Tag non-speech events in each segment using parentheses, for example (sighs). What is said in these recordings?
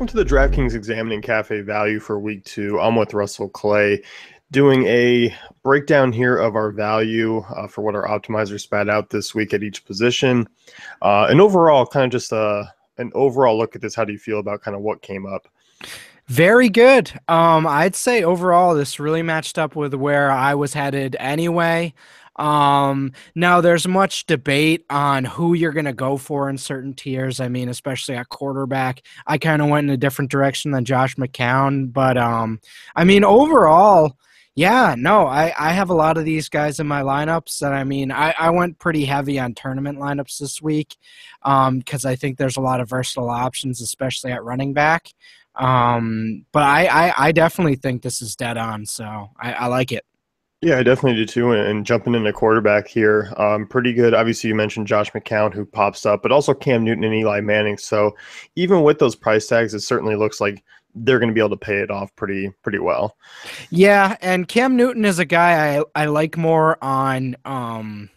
Welcome to the DraftKings Examining Cafe Value for Week Two. I'm with Russell Clay, doing a breakdown here of our value uh, for what our optimizer spat out this week at each position, uh, and overall, kind of just a uh, an overall look at this. How do you feel about kind of what came up? Very good. Um, I'd say overall, this really matched up with where I was headed anyway. Um, now there's much debate on who you're going to go for in certain tiers. I mean, especially at quarterback, I kind of went in a different direction than Josh McCown, but um, I mean, overall, yeah, no, I, I have a lot of these guys in my lineups. And I mean, I, I went pretty heavy on tournament lineups this week um, because I think there's a lot of versatile options, especially at running back. Um, but I, I, I definitely think this is dead on. So I, I like it. Yeah, I definitely do too. And jumping into quarterback here, um, pretty good. Obviously, you mentioned Josh McCown, who pops up, but also Cam Newton and Eli Manning. So even with those price tags, it certainly looks like they're going to be able to pay it off pretty pretty well. Yeah, and Cam Newton is a guy I I like more on um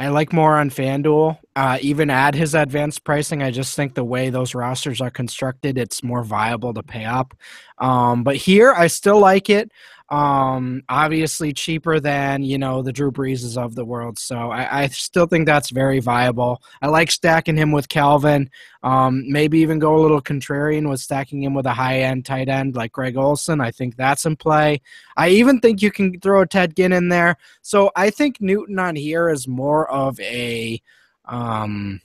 I like more on FanDuel. Uh, even at his advanced pricing, I just think the way those rosters are constructed, it's more viable to pay up. Um, but here, I still like it. Um, obviously cheaper than you know the Drew Breeses of the world. So I, I still think that's very viable. I like stacking him with Kelvin. Um, maybe even go a little contrarian with stacking him with a high end tight end like Greg Olsen. I think that's in play. I even think you can throw a Ted Ginn in there. So I think Newton on here is more of a um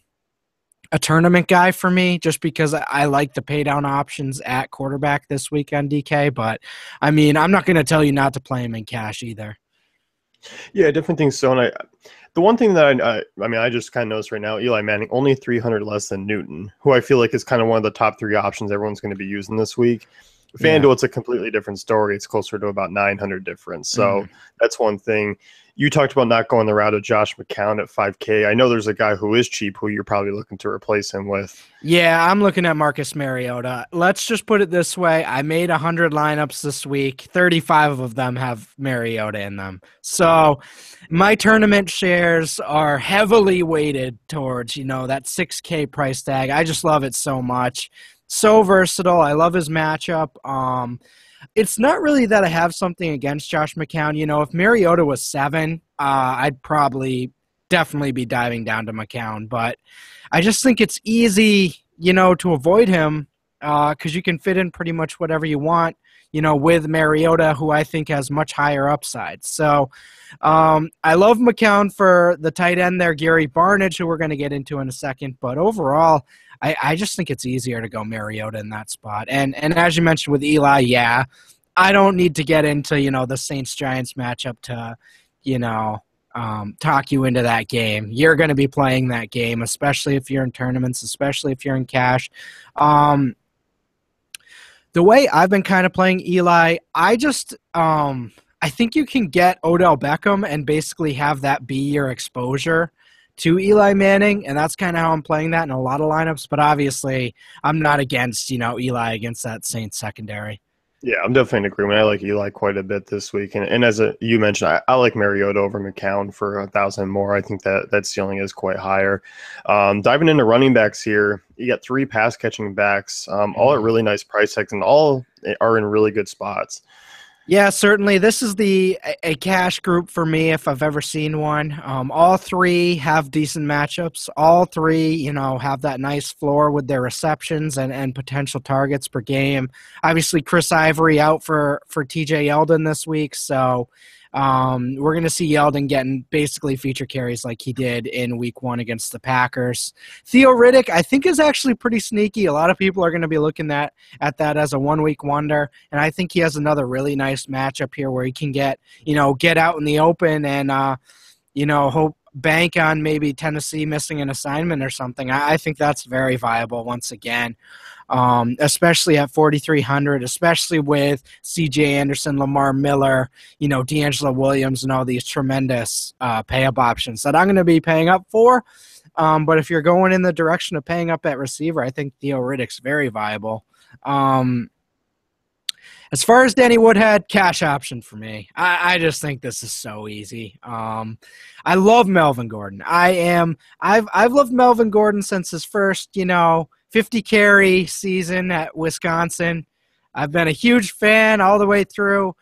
a tournament guy for me just because I, like the pay down options at quarterback this week on DK. But I mean, I'm not going to tell you not to play him in cash either. Yeah, different things. So, and I, the one thing that I, I, I mean, I just kind of noticed right now, Eli Manning only 300 less than Newton, who I feel like is kind of one of the top three options everyone's going to be using this week. FanDuel, yeah. it's a completely different story. It's closer to about 900 difference. So mm. that's one thing you talked about not going the route of Josh McCown at 5K. I know there's a guy who is cheap who you're probably looking to replace him with. Yeah, I'm looking at Marcus Mariota. Let's just put it this way I made 100 lineups this week, 35 of them have Mariota in them. So my tournament shares are heavily weighted towards, you know, that 6K price tag. I just love it so much. So versatile. I love his matchup. Um, it's not really that I have something against Josh McCown. You know, if Mariota was seven, uh, I'd probably definitely be diving down to McCown. But I just think it's easy, you know, to avoid him because uh, you can fit in pretty much whatever you want, you know, with Mariota, who I think has much higher upside. So um, I love McCown for the tight end there, Gary Barnidge, who we're going to get into in a second. But overall, I, I just think it's easier to go Mariota in that spot. And and as you mentioned with Eli, yeah, I don't need to get into you know the Saints Giants matchup to you know um, talk you into that game. You're going to be playing that game, especially if you're in tournaments, especially if you're in cash. Um, the way I've been kind of playing Eli, I just um, I think you can get Odell Beckham and basically have that be your exposure to Eli Manning, and that's kind of how I'm playing that in a lot of lineups. But obviously, I'm not against you know Eli against that Saints secondary. Yeah, I'm definitely in agreement. I like Eli quite a bit this week, and, and as a, you mentioned, I, I, like Mariota over McCown for a thousand more. I think that that ceiling is quite higher. Um, diving into running backs here, you got three pass catching backs, um, all at mm-hmm. really nice price tags, and all are in really good spots. Yeah, certainly. This is the a cash group for me if I've ever seen one. Um, all three have decent matchups. All three, you know, have that nice floor with their receptions and, and potential targets per game. Obviously, Chris Ivory out for for TJ Yeldon this week, so um, we're going to see Yeldon getting basically feature carries like he did in week one against the Packers. Theo Riddick, I think, is actually pretty sneaky. A lot of people are going to be looking at, at that as a one week wonder. And I think he has another really nice matchup here where he can get, you know, get out in the open and, uh, you know, hope bank on maybe Tennessee missing an assignment or something. I, I think that's very viable once again um, especially at 4,300, especially with C.J. Anderson, Lamar Miller, you know, DeAngelo Williams, and all these tremendous uh, pay up options that I'm going to be paying up for. Um, but if you're going in the direction of paying up at receiver, I think Theo Riddick's very viable. Um, as far as Danny Woodhead, cash option for me. I, I just think this is so easy. Um, I love Melvin Gordon. I am. I've I've loved Melvin Gordon since his first, you know, 50 carry season at Wisconsin. I've been a huge fan all the way through,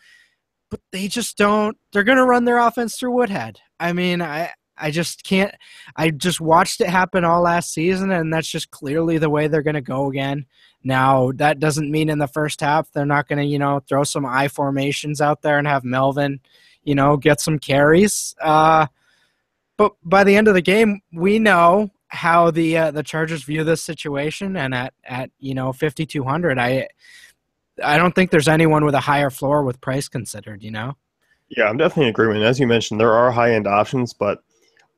but they just don't. They're going to run their offense through Woodhead. I mean, I I just can't. I just watched it happen all last season, and that's just clearly the way they're going to go again. Now, that doesn't mean in the first half they're not going to, you know, throw some I formations out there and have Melvin, you know, get some carries. Uh, but by the end of the game, we know how the uh, the Chargers view this situation, and at at you know 5200, I I don't think there's anyone with a higher floor with price considered. You know. Yeah, I'm definitely in agreement. As you mentioned, there are high end options, but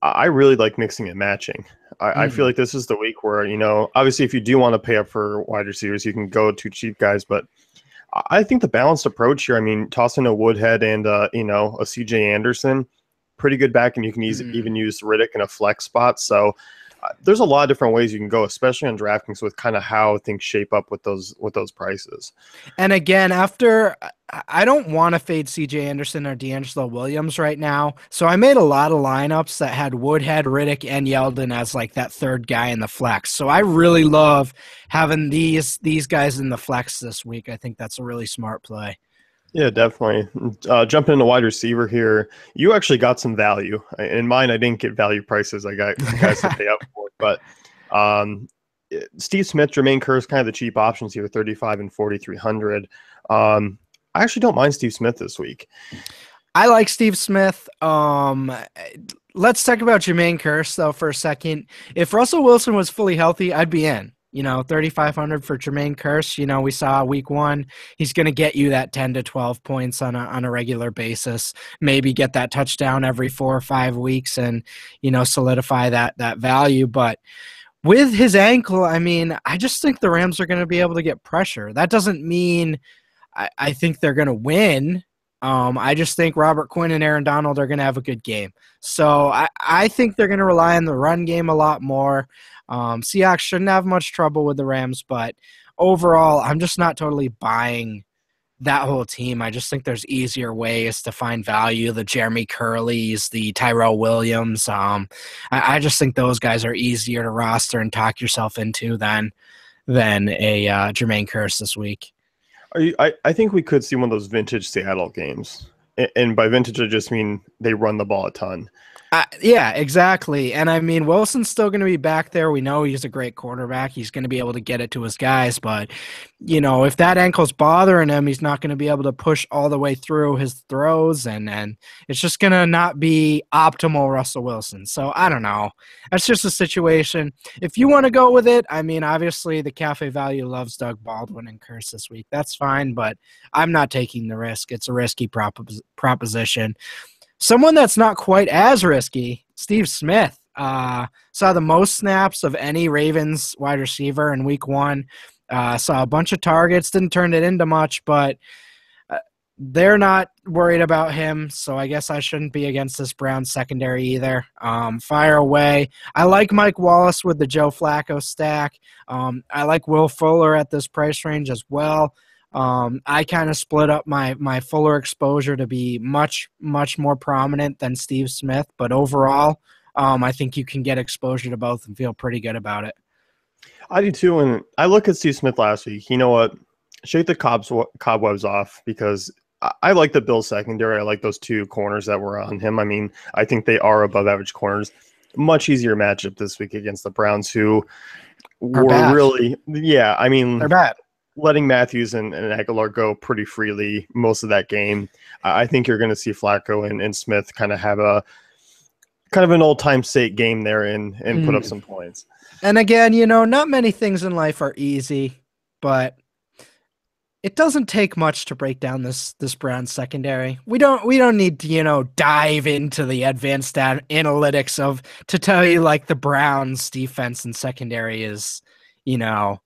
I really like mixing and matching. I, mm. I, feel hmm. like this is the week where you know, obviously, if you do want to pay up for wide receivers, you can go to cheap guys. But I think the balanced approach here. I mean, tossing a Woodhead and uh, you know a CJ Anderson, pretty good back, and you can mm. even use Riddick in a flex spot. So there's a lot of different ways you can go, especially on DraftKings with kind of how things shape up with those with those prices. And again, after I don't want to fade CJ Anderson or DeAngelo Williams right now, so I made a lot of lineups that had Woodhead, Riddick, and Yeldon as like that third guy in the flex. So I really love having these these guys in the flex this week. I think that's a really smart play. Yeah, definitely. Uh, jumping into wide receiver here, you actually got some value. In mine, I didn't get value prices. I got guys to pay up for it. But um, Steve Smith, Jermaine Kearse, kind of the cheap options here, 35 and 4,300. Um, I actually don't mind Steve Smith this week. I like Steve Smith. Um, let's talk about Jermaine Kearse, though, for a second. If Russell Wilson was fully healthy, I'd be in you know, 3,500 for Jermaine Kearse. You know, we saw week one, he's going to get you that 10 to 12 points on a, on a regular basis, maybe get that touchdown every four or five weeks and, you know, solidify that, that value. But with his ankle, I mean, I just think the Rams are going to be able to get pressure. That doesn't mean I, I think they're going to win. Um, I just think Robert Quinn and Aaron Donald are going to have a good game. So I, I think they're going to rely on the run game a lot more. Um, Seahawks shouldn't have much trouble with the Rams, but overall, I'm just not totally buying that whole team. I just think there's easier ways to find value. The Jeremy Kerleys, the Tyrell Williams. Um, I, I, just think those guys are easier to roster and talk yourself into than than a uh, Jermaine Kearse this week. You, I, I think we could see one of those vintage Seattle games. And by vintage, I just mean they run the ball a ton. Uh, yeah, exactly. And I mean, Wilson's still going to be back there. We know he's a great quarterback. He's going to be able to get it to his guys. But, you know, if that ankle's bothering him, he's not going to be able to push all the way through his throws. And, and it's just going to not be optimal Russell Wilson. So I don't know. That's just a situation. If you want to go with it, I mean, obviously the cafe value loves Doug Baldwin and Kearse this week. That's fine. But I'm not taking the risk. It's a risky prop- proposition. Someone that's not quite as risky, Steve Smith, uh, saw the most snaps of any Ravens wide receiver in week one. Uh, saw a bunch of targets, didn't turn it into much, but uh, they're not worried about him. So I guess I shouldn't be against this Brown secondary either. Um, fire away. I like Mike Wallace with the Joe Flacco stack. Um, I like Will Fuller at this price range as well. Um, I kind of split up my my Fuller exposure to be much much more prominent than Steve Smith, but overall, um, I think you can get exposure to both and feel pretty good about it. I do too, and I look at Steve Smith last week. You know what? Shake the cobs cobwebs off because I, I like the Bill secondary. I like those two corners that were on him. I mean, I think they are above average corners. Much easier matchup this week against the Browns, who were really, yeah. I mean, they're bad letting Matthews and, and Agholor go pretty freely most of that game. I think you're going to see Flacco and, and Smith kind of have a kind of an old time state game there and and mm. put up mm. some points. And again, you know, not many things in life are easy, but it doesn't take much to break down this this Brown secondary. We don't we don't need to you know dive into the advanced analytics of to tell you like the Browns defense and secondary is you know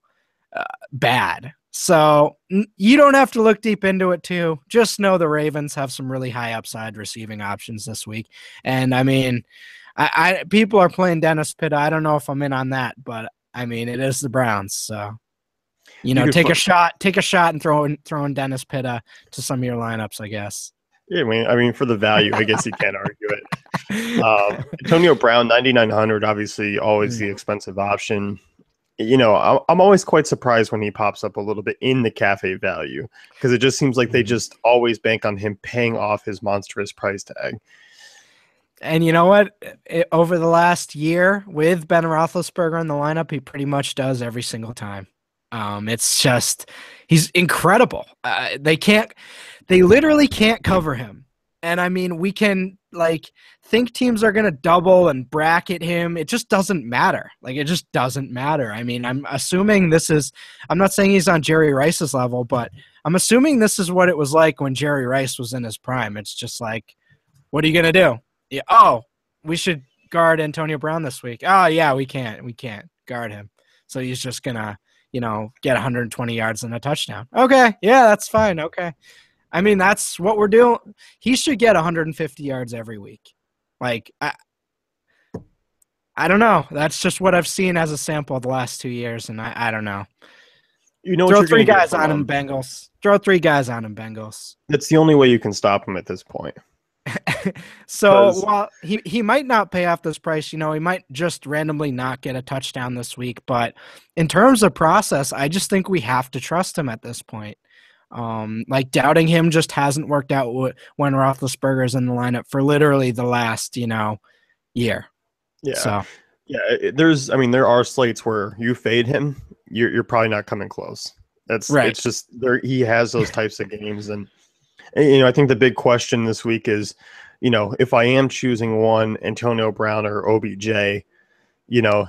uh, bad. So you don't have to look deep into it too. Just know the Ravens have some really high upside receiving options this week. And I mean, I, I people are playing Dennis Pitta. I don't know if I'm in on that, but I mean it is the Browns, so you know, you take a shot, take a shot, and throw in, throw in Dennis Pitta to some of your lineups, I guess. Yeah, I mean, I mean, for the value, I guess you can't argue it. (laughs) Um, Antonio Brown, ninety nine hundred, obviously always the mm. expensive option you know, I'm always quite surprised when he pops up a little bit in the cafe value because it just seems like they mm-hmm. just always bank on him paying off his monstrous price tag. And you know what? It, over the last year with Ben Roethlisberger in the lineup, he pretty much does every single time. Um, it's just he's incredible. Uh, they can't, they literally can't cover him. And I mean, we can like think teams are going to double and bracket him. It just doesn't matter. Like it just doesn't matter. I mean, I'm assuming this is. I'm not saying he's on Jerry Rice's level, but I'm assuming this is what it was like when Jerry Rice was in his prime. It's just like, what are you going to do? Yeah. Oh, we should guard Antonio Brown this week. Oh yeah, we can't. We can't guard him. So he's just gonna, you know, get 120 yards and a touchdown. Okay, yeah, that's fine. Okay. I mean, that's what we're doing. He should get 150 yards every week. Like I, I don't know. That's just what I've seen as a sample of the last two years, and I, I don't know. You know, throw three guys on him, Bengals. Throw three guys on him, Bengals. That's the only way you can stop him at this point. (laughs) so while he, he might not pay off this price, you know, he might just randomly not get a touchdown this week. But in terms of process, I just think we have to trust him at this point. Um, like doubting him just hasn't worked out when Roethlisberger's in the lineup for literally the last, you know, year. Yeah. So yeah, there's, I mean, there are slates where you fade him, you're, you're probably not coming close. That's right. It's just there. He has those types of games, and you know, I think the big question this week is, you know, if I am choosing one, Antonio Brown or OBJ, you know,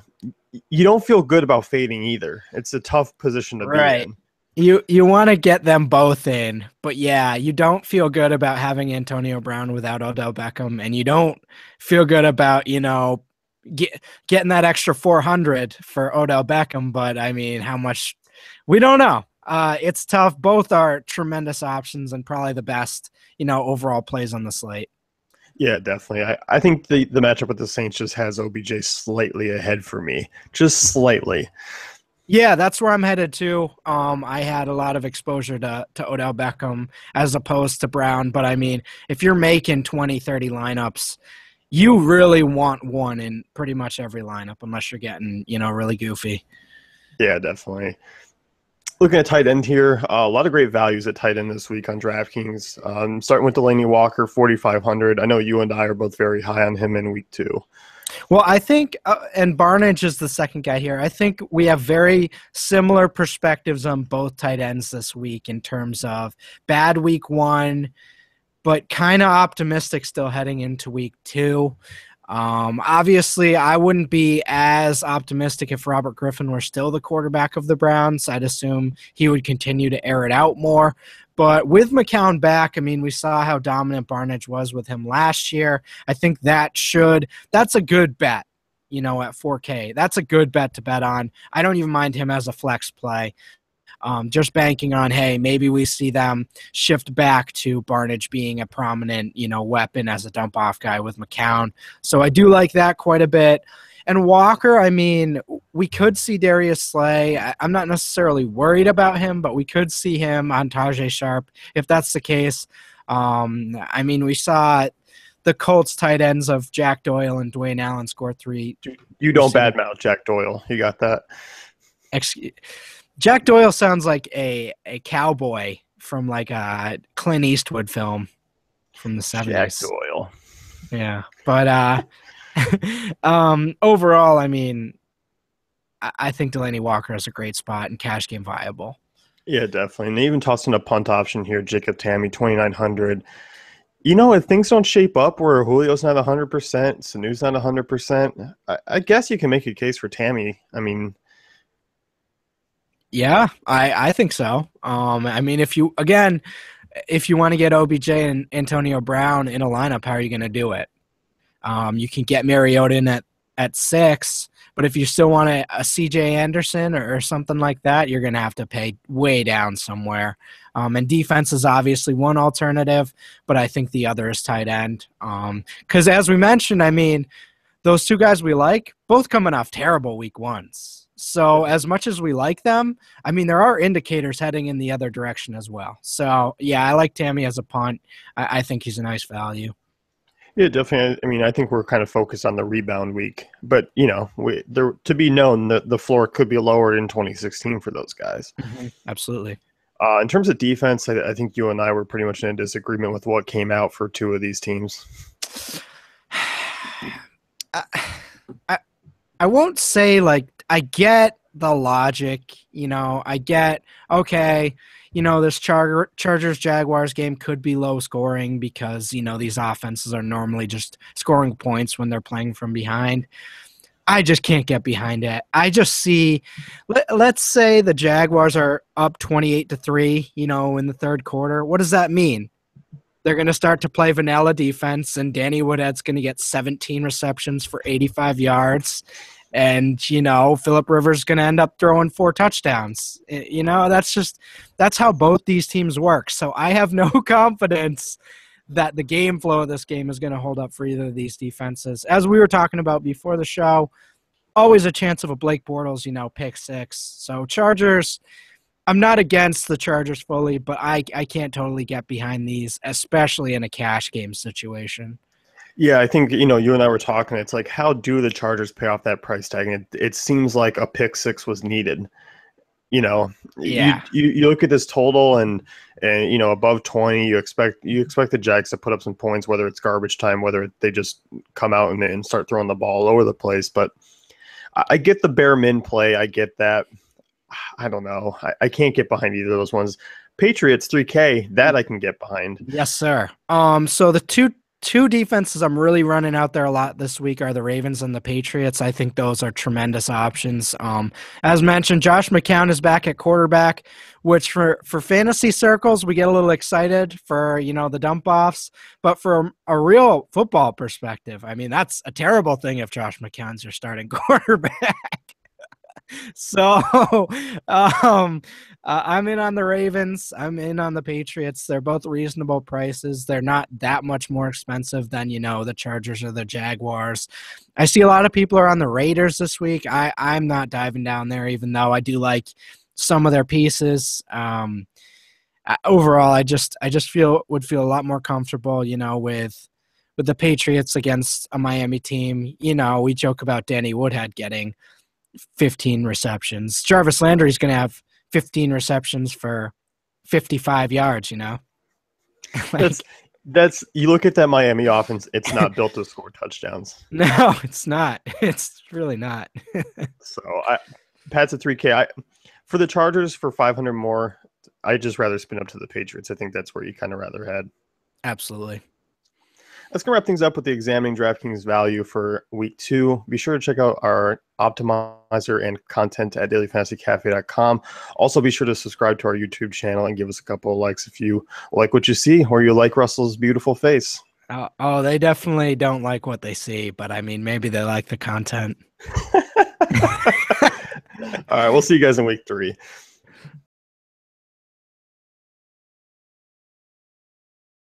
you don't feel good about fading either. It's a tough position to right. be in. You you want to get them both in, but yeah, you don't feel good about having Antonio Brown without Odell Beckham, and you don't feel good about you know get, getting that extra 400 for Odell Beckham. But I mean, how much we don't know uh, it's tough. Both are tremendous options and probably the best, you know, overall plays on the slate. Yeah, definitely. I, I think the, the matchup with the Saints just has OBJ slightly ahead for me, just slightly. Yeah, that's where I'm headed to. Um, I had a lot of exposure to, to Odell Beckham as opposed to Brown. But I mean, if you're making 20, 30 lineups, you really want one in pretty much every lineup unless you're getting, you know, really goofy. Yeah, definitely. Looking at tight end here, uh, a lot of great values at tight end this week on DraftKings. Um, starting with Delanie Walker, 4,500. I know you and I are both very high on him in week two. Well, I think, uh, and Barnidge is the second guy here. I think we have very similar perspectives on both tight ends this week in terms of bad week one, but kind of optimistic still heading into week two. Um, obviously, I wouldn't be as optimistic if Robert Griffin were still the quarterback of the Browns. I'd assume he would continue to air it out more. But with McCown back, I mean, we saw how dominant Barnidge was with him last year. I think that should, that's a good bet, you know, at 4K. That's a good bet to bet on. I don't even mind him as a flex play um, just banking on hey maybe we see them shift back to Barnidge being a prominent you know weapon as a dump off guy with McCown. So I do like that quite a bit. And Walker, I mean, we could see Darius Slay. I, am not necessarily worried about him, but we could see him on Tajae Sharpe if that's the case. Um, I mean, we saw the Colts tight ends of Jack Doyle and Dwayne Allen score three. You don't badmouth Jack Doyle. You got that. Excuse Jack Doyle sounds like a a cowboy from like a Clint Eastwood film from the seventies. Jack Doyle. Yeah, but uh, (laughs) um, overall, I mean, I, I think Delanie Walker is a great spot and cash game viable. Yeah, definitely. And they even tossed in a punt option here, Jacob Tamme, twenty nine hundred. You know, if things don't shape up where Julio's not hundred percent, Sanu's not hundred percent, I guess you can make a case for Tamme. I mean, yeah, I, I think so. Um, I mean, if you again, if you want to get OBJ and Antonio Brown in a lineup, how are you going to do it? Um, you can get Mariota in at at six, but if you still want a, a CJ Anderson or, or, something like that, you're going to have to pay way down somewhere. Um, and defense is obviously one alternative, but I think the other is tight end. Because um, as we mentioned, I mean, those two guys we like, both coming off terrible week ones. So as much as we like them, I mean there are indicators heading in the other direction as well. So yeah, I like Tamme as a punt. I, I think he's a nice value. Yeah, definitely. I mean, I think we're kind of focused on the rebound week, but you know, we, there to be known that the floor could be lowered in 2016 for those guys. Mm-hmm. Absolutely. Uh, in terms of defense, I, I, think you and I were pretty much in a disagreement with what came out for two of these teams. (sighs) I, I, I won't say like I get the logic, you know, I get okay, you know, this Char- Chargers Jaguars game could be low scoring because, you know, these offenses are normally just scoring points when they're playing from behind. I just can't get behind it. I just see let, let's say the Jaguars are up 28 to 3, you know, in the third quarter. What does that mean? They're going to start to play vanilla defense and Danny Woodhead's going to get 17 receptions for 85 yards and you know Philip Rivers is going to end up throwing four touchdowns. Eh, you know that's just that's how both these teams work. So I have no (laughs) confidence that the game flow of this game is going to hold up for either of these defenses. As we were talking about before the show, always a chance of a Blake Bortles, you know, pick six. So Chargers. I'm not against the Chargers fully, but I, I can't totally get behind these, especially in a cash game situation. Yeah, I think you know you and I were talking. It's like how do the Chargers pay off that price tag? And it, it seems like a pick six was needed. You know, yeah. You, you, you look at this total and and you know above twenty, you expect you expect the Jags to put up some points, whether it's garbage time, whether they just come out and, and start throwing the ball all over the place. But I, I get the bare min play. I get that. I don't know. I, I can't get behind either of those ones. Patriots 3K, that I can get behind. Yes, sir. Um, so the two two defenses I'm really running out there a lot this week are the Ravens and the Patriots. I think those are tremendous options. Um, as mentioned, Josh McCown is back at quarterback, which for for fantasy circles we get a little excited for you know the dump offs, but for a real football perspective, I mean that's a terrible thing if Josh McCown's your starting (laughs) quarterback. (laughs) so (laughs) um, uh, I'm in on the Ravens. I'm in on the Patriots. They're both reasonable prices. They're not that much more expensive than you know the Chargers or the Jaguars. I see a lot of people are on the Raiders this week. I I'm not diving down there, even though I do like some of their pieces. Um, overall, I just I just feel would feel a lot more comfortable, you know, with with the Patriots against a Miami team. You know, we joke about Danny Woodhead getting 15 receptions. Jarvis Landry is going to have 15 receptions for 55 yards, you know? (laughs) like, that's, that's, you look at that Miami offense, it's not built to score touchdowns. (laughs) No, it's not. (laughs) It's really not. so I, Pat's at 3K. I, for the Chargers for 500 more, I'd just rather spin up to the Patriots. I think that's where you kind of rather head. Absolutely. That's going to wrap things up with the examining DraftKings value for week two. Be sure to check out our optimizer and content at dailyfantasycafe.com. Also, be sure to subscribe to our YouTube channel and give us a couple of likes if you like what you see or you like Russell's beautiful face. Oh, oh they definitely don't like what they see, but I mean, maybe they like the content. (laughs) All right, we'll see you guys in week three.